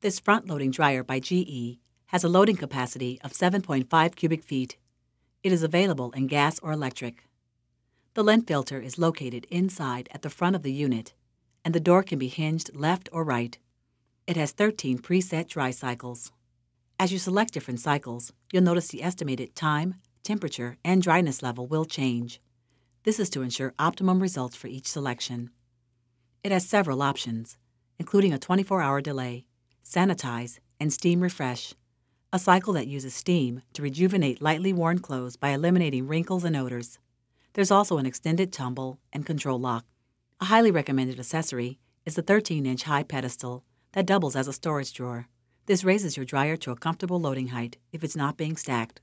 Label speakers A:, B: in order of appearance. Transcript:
A: This front loading dryer by GE has a loading capacity of 7.5 cubic feet. It is available in gas or electric. The lint filter is located inside at the front of the unit, and the door can be hinged left or right. It has 13 preset dry cycles. As you select different cycles, you'll notice the estimated time, temperature, and dryness level will change. This is to ensure optimum results for each selection. It has several options, including a 24 hour delay, sanitize, and steam refresh, a cycle that uses steam to rejuvenate lightly worn clothes by eliminating wrinkles and odors. There's also an extended tumble and control lock. A highly recommended accessory is the 13 inch high pedestal that doubles as a storage drawer. This raises your dryer to a comfortable loading height if it's not being stacked.